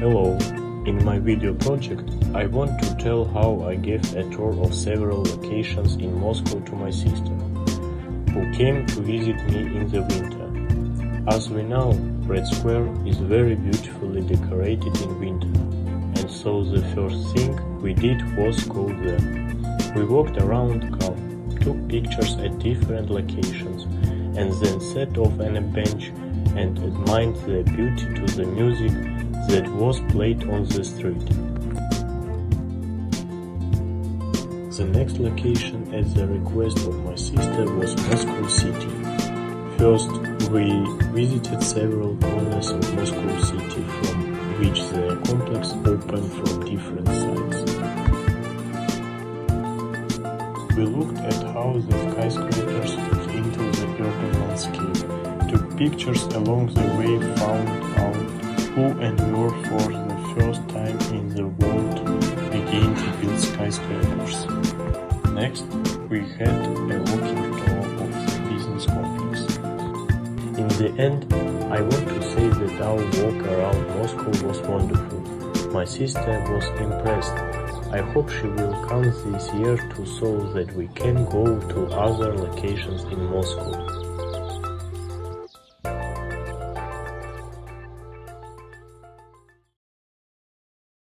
Hello, in my video project I want to tell how I gave a tour of several locations in Moscow to my sister, who came to visit me in the winter. As we know, Red Square is very beautifully decorated in winter, and so the first thing we did was go there. We walked around took pictures at different locations, and then sat off on a bench and admired the beauty to the music that was played on the street. The next location at the request of my sister was Moscow City. First, we visited several corners of Moscow City from which the complex opened from different sides. We looked at how the skyscrapers fit into the urban landscape, took pictures along the way, found out who and where for the first time in the world began to build skyscrapers. Next, we had a walking tour of the business complex. In the end, I want to say that our walk around Moscow was wonderful. My sister was impressed. I hope she will come this year too so that we can go to other locations in Moscow.